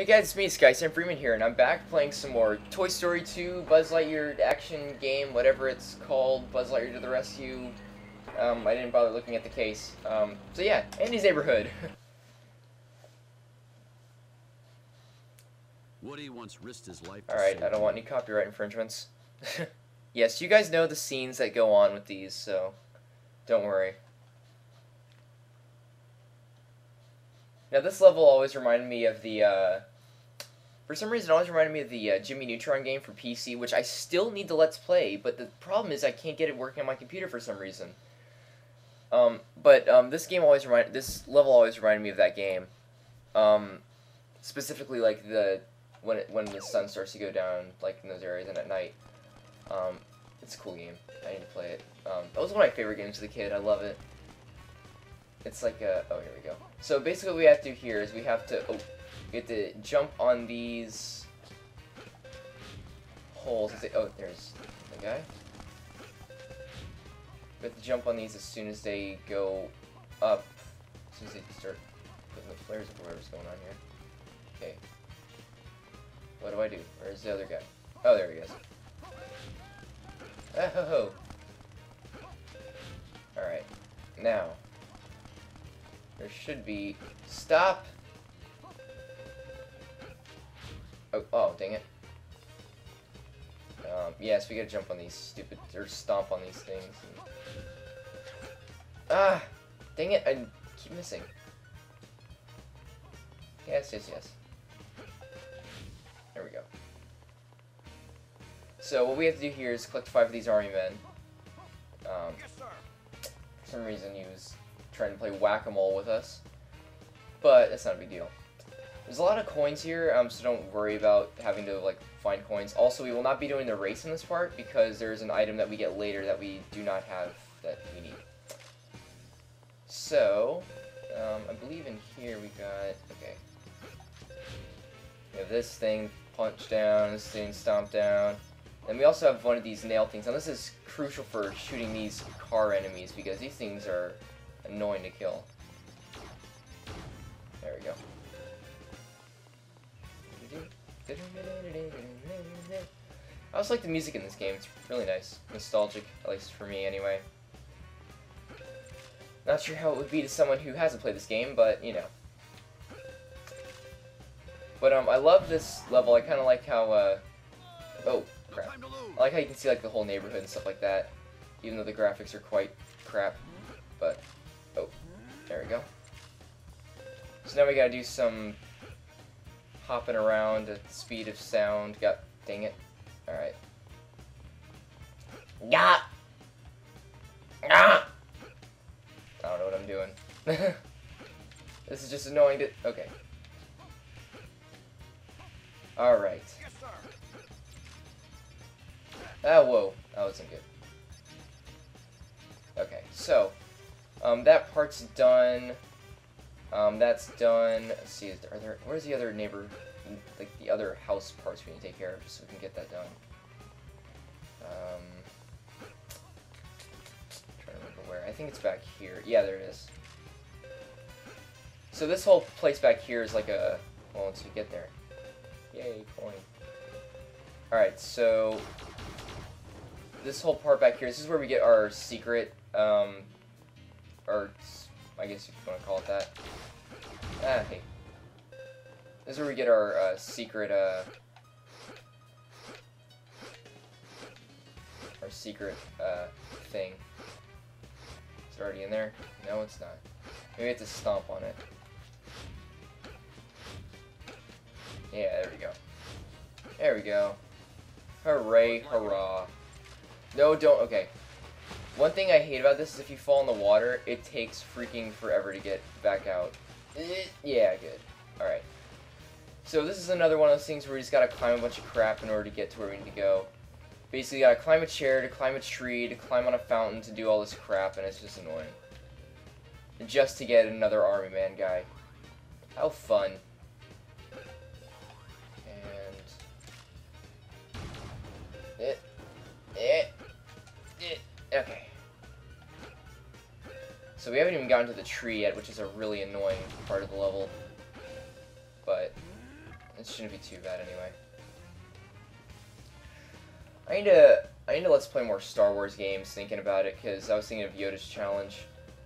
Hey guys, it's me, Sky Sam Freeman here, and I'm back playing some more Toy Story 2 Buzz Lightyear action game, whatever it's called, Buzz Lightyear to the Rescue. Um, I didn't bother looking at the case. Um, so yeah, Andy's Neighborhood. Woody once risked his life. Alright, I don't want any copyright infringements. yes, you guys know the scenes that go on with these, so don't worry. Now this level always reminded me of the, uh, for some reason it always reminded me of the uh, Jimmy Neutron game for PC, which I still need to let's play, but the problem is I can't get it working on my computer for some reason. Um, but um, this game always remind this level always reminded me of that game. Um, specifically like the when it, when the sun starts to go down, like in those areas, and at night. Um, it's a cool game. I need to play it. Um, that was one of my favorite games as a kid. I love it. It's like a oh here we go. So basically, what we have to do here is we have to oh we have to jump on these holes. They, oh, there's the guy. You have to jump on these as soon as they go up. As soon as they start putting the flares or whatever's going on here. Okay. What do I do? Where's the other guy? Oh, there he is. Ah, ho, ho. Alright. Now. There should be... Stop! Oh, oh, dang it. Um, yes, we gotta jump on these stupid... Or stomp on these things. And... Ah! Dang it, I keep missing. Yes, yes, yes. There we go. So what we have to do here is collect five of these army men. Um, for some reason he was trying to play whack-a-mole with us. But that's not a big deal. There's a lot of coins here, um, so don't worry about having to like find coins. Also, we will not be doing the race in this part because there's an item that we get later that we do not have that we need. So, um, I believe in here we got, okay. We have this thing punch down, this thing stomp down. And we also have one of these nail things. Now this is crucial for shooting these car enemies because these things are annoying to kill. There we go. I also like the music in this game. It's really nice. Nostalgic, at least for me anyway. Not sure how it would be to someone who hasn't played this game, but, you know. But, um, I love this level. I kind of like how, uh... Oh, crap. I like how you can see, like, the whole neighborhood and stuff like that. Even though the graphics are quite crap. But, oh, there we go. So now we gotta do some hopping around at the speed of sound. Got, dang it. Alright. Got! Got! I don't know what I'm doing. this is just annoying to... Okay. Alright. Ah, whoa. That wasn't good. Okay, so... Um, that part's done. Um, that's done. Let's see, are there... Where's the other neighbor... Like, the other house parts we need to take care of so we can get that done. Um... trying to remember where. I think it's back here. Yeah, there it is. So this whole place back here is like a... Well, once we get there. Yay, coin. Alright, so... This whole part back here, this is where we get our secret, um... Or, I guess if you want to call it that. Ah, hey. This is where we get our, uh, secret, uh... Our secret, uh, thing. Is it already in there? No, it's not. Maybe we have to stomp on it. Yeah, there we go. There we go. Hooray, hurrah. No, don't, okay. One thing I hate about this is if you fall in the water, it takes freaking forever to get back out. Yeah, good. Alright. So this is another one of those things where we just gotta climb a bunch of crap in order to get to where we need to go. Basically, gotta climb a chair, to climb a tree, to climb on a fountain, to do all this crap, and it's just annoying. Just to get another army man guy. How fun. So we haven't even gotten to the tree yet, which is a really annoying part of the level. But it shouldn't be too bad anyway. I need to I need to let's play more Star Wars games. Thinking about it because I was thinking of Yoda's challenge.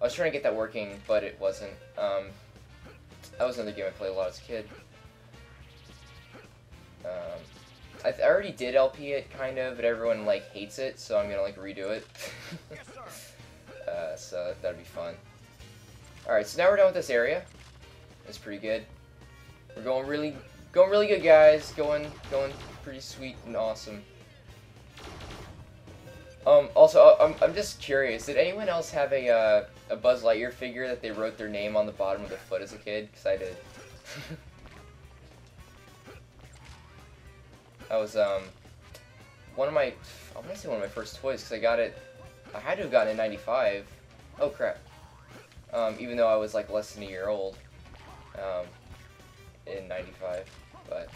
I was trying to get that working, but it wasn't. Um, that was another game I played a lot as a kid. Um, I, I already did LP it kind of, but everyone like hates it, so I'm gonna like redo it. uh, that'd be fun. All right, so now we're done with this area. It's pretty good. We're going really, going really good, guys. Going, going pretty sweet and awesome. Um, also, uh, I'm, I'm just curious. Did anyone else have a uh, a Buzz Lightyear figure that they wrote their name on the bottom of their foot as a kid? Because I did. that was um one of my I'm going to say one of my first toys because I got it. I had to have gotten it in '95. Oh crap. Um, even though I was like less than a year old. Um, in 95, but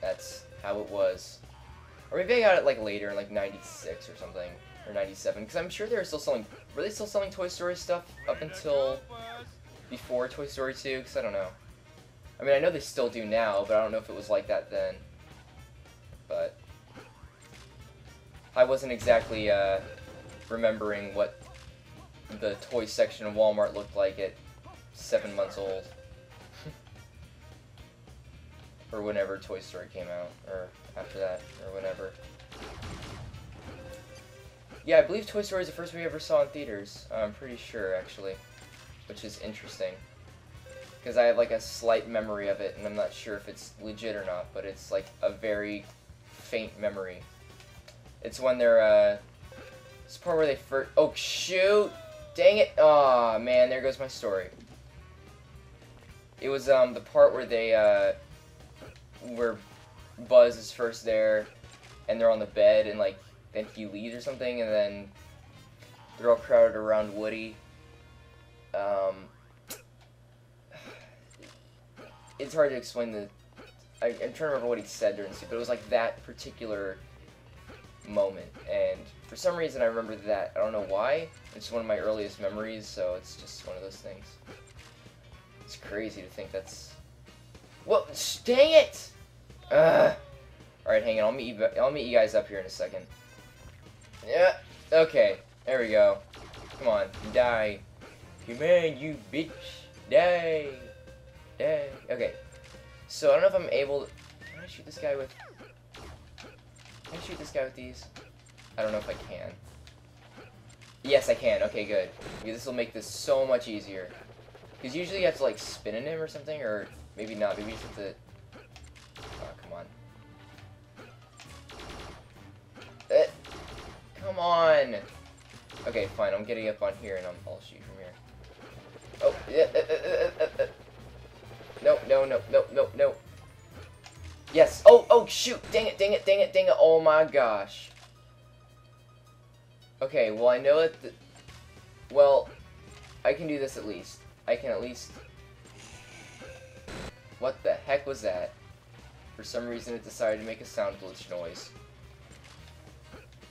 that's how it was. Or maybe I got it like later in like 96 or something, or 97, because I'm sure they were still selling, were they still selling Toy Story stuff up until before Toy Story 2? Because I don't know. I mean, I know they still do now, but I don't know if it was like that then. But I wasn't exactly uh, remembering what the toy section of Walmart looked like at seven months old. or whenever Toy Story came out, or after that, or whatever. Yeah, I believe Toy Story is the first we ever saw in theaters. I'm pretty sure, actually. Which is interesting. Because I have, like, a slight memory of it, and I'm not sure if it's legit or not, but it's, like, a very faint memory. It's when they're, uh... It's part where they first... Oh, shoot! Dang it! Aw, oh, man, there goes my story. It was, um, the part where they, uh where Buzz is first there, and they're on the bed, and like then he leaves or something, and then they're all crowded around Woody. Um, it's hard to explain the. I, am trying to remember what he said during the scene, but it was like that particular moment, and for some reason I remember that. I don't know why. It's one of my earliest memories, so it's just one of those things. It's crazy to think that's. Well, dang it! Ugh. Alright, hang on. I'll meet, you, I'll meet you guys up here in a second. Yeah. Okay. There we go. Come on. Die. Come on, you bitch. Die. Die. Okay. So, I don't know if I'm able to... Can I shoot this guy with... Can I shoot this guy with these? I don't know if I can. Yes, I can. Okay, good. This will make this so much easier. Because usually you have to, like, spin in him or something, or maybe not. Maybe you just have to Uh, come on. Okay, fine. I'm getting up on here and I'm, I'll shoot from here. Oh, yeah. Uh, uh, uh, no, no, no, no, no, no. Yes. Oh, oh, shoot. Dang it, dang it, dang it, dang it. Oh my gosh. Okay, well, I know that. Well, I can do this at least. I can at least... What the heck was that? For some reason, it decided to make a sound glitch noise.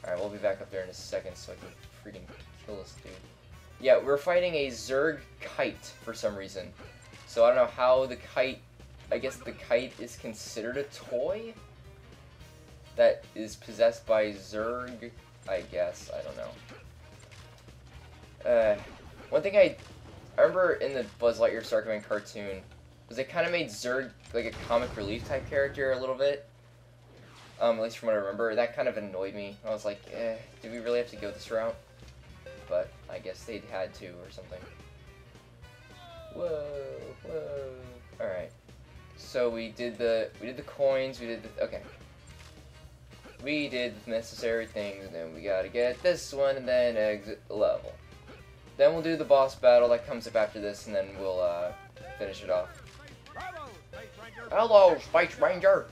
Alright, we'll be back up there in a second so I can freaking kill this dude. Yeah, we're fighting a Zurg kite for some reason. So I don't know how the kite... I guess the kite is considered a toy? That is possessed by Zurg? I guess. I don't know. Uh, one thing I... I remember in the Buzz Lightyear Star Command cartoon was they kind of made Zurg like a comic relief type character a little bit. Um, at least from what I remember, that kind of annoyed me. I was like, eh, do we really have to go this route? But I guess they had to or something. Whoa, whoa. So we did the we did the coins. We did the okay. We did the necessary things, and then we gotta get this one, and then exit the level. Then we'll do the boss battle that comes up after this, and then we'll uh, finish it off. Hello, Space Ranger.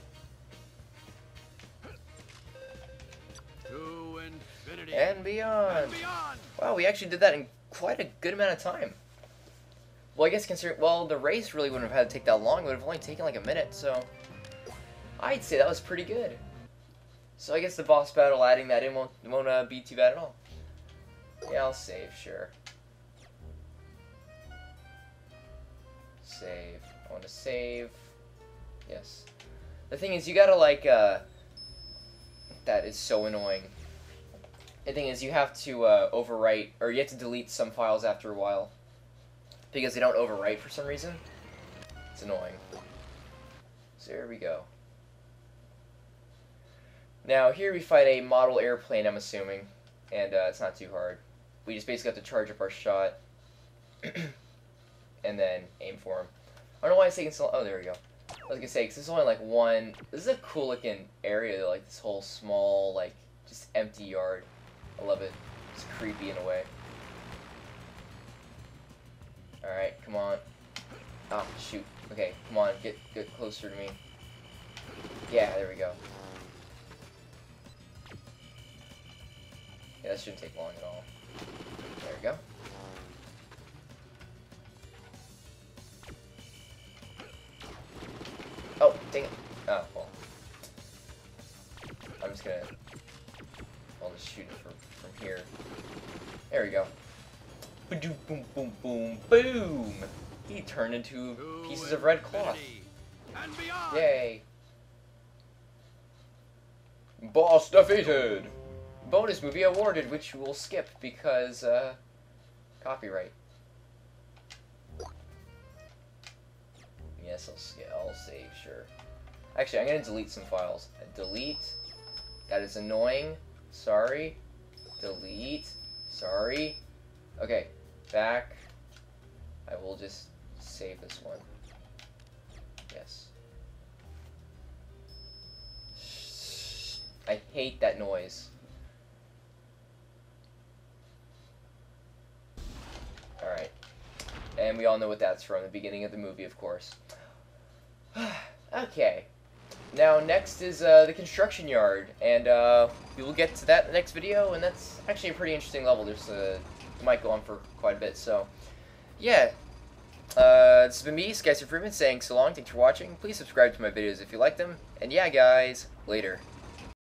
and beyond. and beyond. Wow, we actually did that in quite a good amount of time. Well, I guess considering, well, the race really wouldn't have had to take that long. It would have only taken like a minute, so I'd say that was pretty good. So I guess the boss battle, adding that in won't, won't uh, be too bad at all. Yeah, I'll save, sure. Save. I want to save. Yes. The thing is, you gotta like, uh... That is so annoying. The thing is, you have to uh, overwrite, or you have to delete some files after a while. Because they don't overwrite for some reason. It's annoying. So here we go. Now, here we fight a model airplane, I'm assuming. And uh, it's not too hard. We just basically have to charge up our shot. and then aim for him. I don't know why it's taking so long. Oh, there we go. I was gonna say, because this is only like one. This is a cool looking area, like this whole small, like, just empty yard. I love it. It's creepy in a way. Alright, come on. Oh, shoot. Okay, come on, get, get closer to me. Yeah, there we go. Yeah, that shouldn't take long at all. There we go. Boom, boom, boom, boom! He turned into pieces of red cloth. Yay! Boss defeated! Bonus movie awarded, which we'll skip because, uh, copyright. Yes, I'll, I'll save, sure. Actually, I'm gonna delete some files. Delete. That is annoying. Sorry. Delete. Sorry. Okay, back. I will just save this one. Yes. I hate that noise. Alright. And we all know what that's from, the beginning of the movie, of course. okay. Now, next is uh, the construction yard, and uh, we will get to that next video, and that's actually a pretty interesting level. There's a... Might go on for quite a bit, so... Yeah. Uh, this has been me, Sky Sam Freeman, saying so long, thanks for watching. Please subscribe to my videos if you like them, and yeah, guys, later.